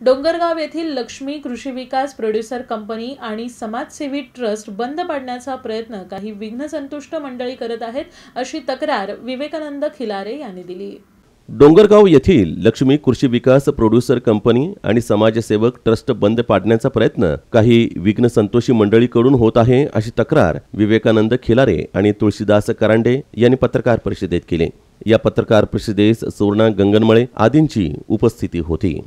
डोंगरगाव येथील लक्ष्मी कृषी विकास producer company आणि समाजसेवी ट्रस्ट बंद पाडण्याचा प्रयत्न काही विघ्नसंतुष्ट मंडळी करत आहेत अशी तक्रार विवेकानंद खिलारे यांनी दिली. डोंगरगाव येथील लक्ष्मी कृषी विकास प्रोड्युसर कंपनी आणि समाजसेवक ट्रस्ट बंद पाडण्याचा प्रयत्न काही विघ्न संतोषी मंडळीकडून होत आहे अशी तक्रार विवेकानंद खिलारे आणि तुळशीदास करांडे यांनी पत्रकार परिषदेत केली. या पत्रकार परिषदेस सुवर्णा गंगनमळे आदींची उपस्थिती होती.